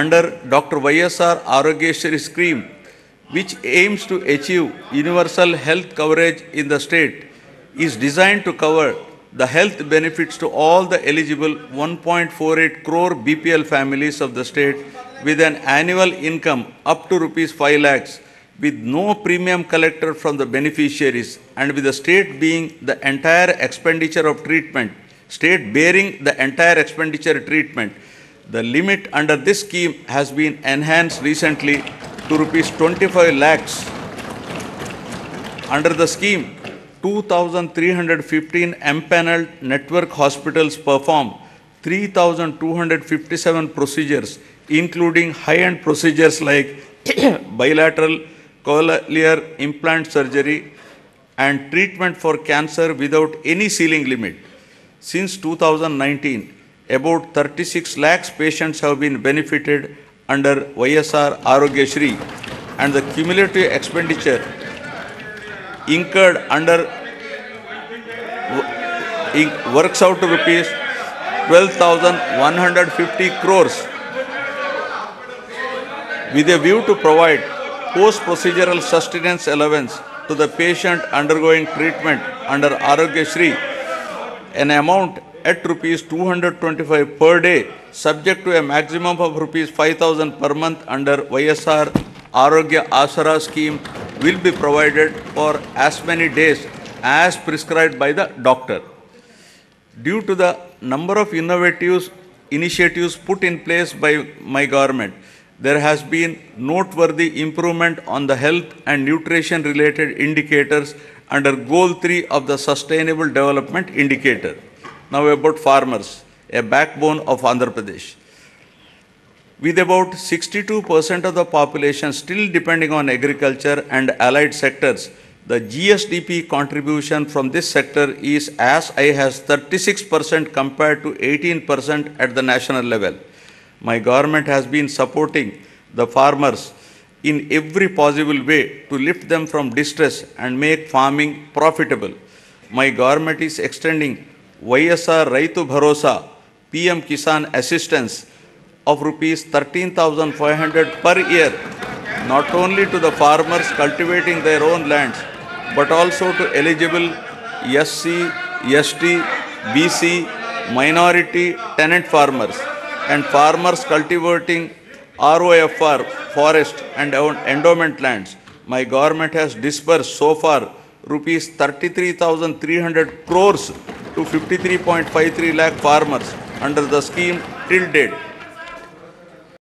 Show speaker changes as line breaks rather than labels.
under Dr. YSR Aarogyasri scheme, which aims to achieve universal health coverage in the state, is designed to cover the health benefits to all the eligible 1.48 crore BPL families of the state with an annual income up to rupees 5 lakhs with no premium collected from the beneficiaries and with the state being the entire expenditure of treatment, state bearing the entire expenditure treatment. The limit under this scheme has been enhanced recently to rupees 25 lakhs. Under the scheme, 2,315 empaneled network hospitals perform 3,257 procedures, including high-end procedures like bilateral cochlear implant surgery and treatment for cancer without any ceiling limit. Since 2019, about 36 lakhs patients have been benefited under YSR Arogya Shri and the cumulative expenditure incurred under works out to rupees 12,150 crores with a view to provide post-procedural sustenance allowance to the patient undergoing treatment under Arogya Shri, an amount at rupees 225 per day, subject to a maximum of rupees 5,000 per month under YSR Arogya Asara scheme will be provided for as many days as prescribed by the doctor. Due to the number of innovative initiatives put in place by my government, there has been noteworthy improvement on the health and nutrition related indicators under goal 3 of the sustainable development indicator. Now about farmers, a backbone of Andhra Pradesh. With about 62% of the population still depending on agriculture and allied sectors, the GSDP contribution from this sector is as high as 36% compared to 18% at the national level. My government has been supporting the farmers in every possible way to lift them from distress and make farming profitable. My government is extending YS Rythu Bharosa PM Kisan assistance of rupees 13,500 per year not only to the farmers cultivating their own lands but also to eligible SC ST BC minority tenant farmers and farmers cultivating ROFR forest and endowment land my government has disperse so far rupees hundred crores to 53.53 lakh farmers under the scheme till date.